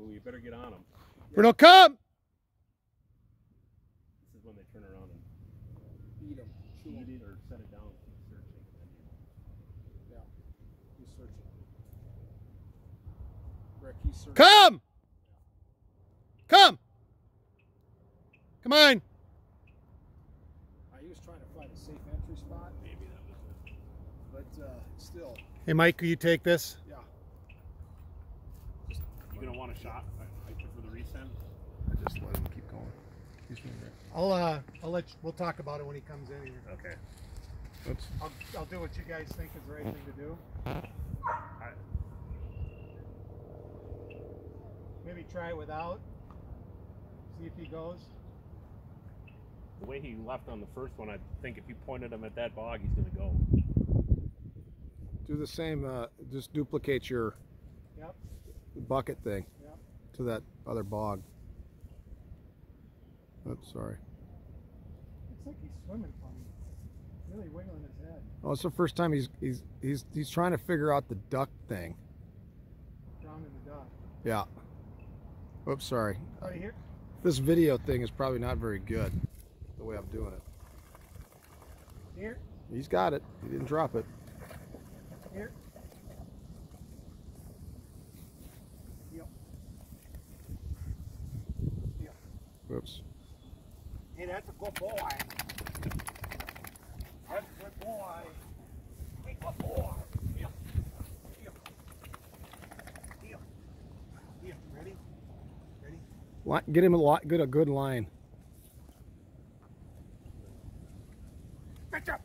Ooh, you better get on them. Bruno, come! This is when they turn around and beat him, chew him. eat it or set it down, keep searching, and then you Yeah, he's searching. Rick, he's searching. Come! Come! Come on! Uh, he was trying to find a safe entry spot, maybe that was it. but uh, still, Hey, Mike, will you take this? yeah. Just you gonna want a shot I- I- for the resend? Just let him keep going. I'll, uh, I'll let you, we'll talk about it when he comes in here. Okay. Oops. I'll, I'll do what you guys think is the right thing to do. I, Maybe try it without. See if he goes. the way he left on the first one, I think if you pointed him at that bog, he's gonna go. Do the same, uh, just duplicate your Yep. bucket thing Yep. To that other bog. Oops, sorry. Looks like he's swimming funny. Really wiggling his head. Oh, it's the first time he's he's he's he's trying to figure out the duck thing. Down in the dock. Yeah. Oops, sorry. Oh, here. This video thing is probably not very good. The way I'm doing it. Here. He's got it. He didn't drop it. Here. Whoops. Hey, that's a good boy. That's a good boy. Hey, good boy. Get him a lot good a good line. Catch up.